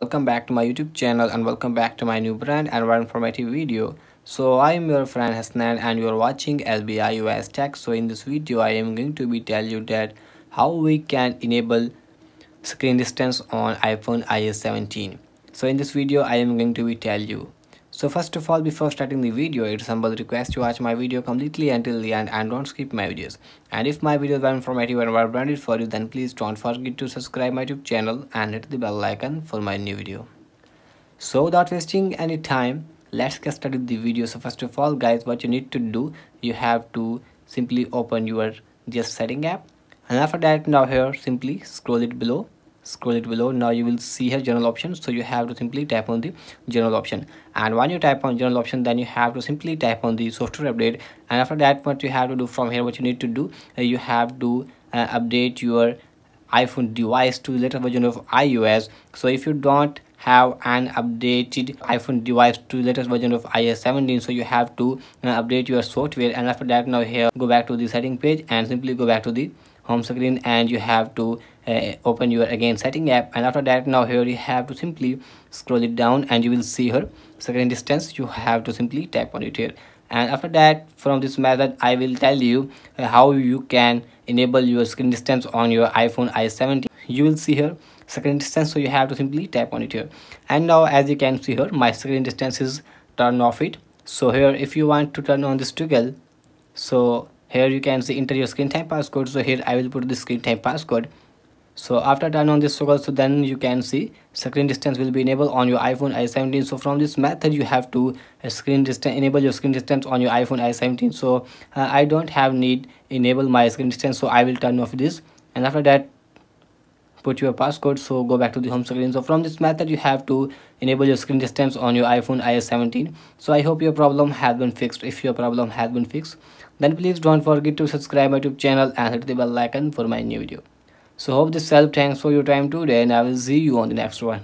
welcome back to my youtube channel and welcome back to my new brand and very informative video. So i am your friend hasnan and you are watching lbi us tech. So in this video i am going to be tell you that how we can enable screen distance on iphone ios 17 so in this video i am going to be tell you so first of all before starting the video it's humble request to watch my video completely until the end and don't skip my videos. And if my videos are informative and well branded for you then please don't forget to subscribe my youtube channel and hit the bell icon for my new video. So without wasting any time let's get started the video. So first of all guys what you need to do you have to simply open your just setting app. And after that now here simply scroll it below scroll it below. Now you will see here general options so you have to simply tap on the general option. And when you tap on general option then you have to simply tap on the software update. And after that what you have to do from here what you need to do uh, you have to uh, update your iphone device to latest version of ios. So if you don't have an updated iphone device to latest version of ios 17 so you have to uh, update your software. And after that now here go back to the setting page and simply go back to the home screen and you have to uh, open your again setting app and after that now here you have to simply scroll it down and you will see here screen distance you have to simply tap on it here. And after that from this method i will tell you uh, how you can enable your screen distance on your iphone i17 you will see here screen distance so you have to simply tap on it here. And now as you can see here my screen distance is turned off it. So here if you want to turn on this toggle so here you can see enter your screen time passcode. So here i will put the screen time passcode so after turn on this toggle so then you can see screen distance will be enabled on your iphone i17 so from this method you have to uh, screen distance enable your screen distance on your iphone i17 so uh, i don't have need enable my screen distance so i will turn off this. And after that put your passcode. So go back to the home screen. So from this method you have to enable your screen distance on your iphone ios 17 so i hope your problem has been fixed. If your problem has been fixed then please don't forget to subscribe my youtube channel and hit the bell icon for my new video so hope this helped. Thanks for your time today and i will see you on the next one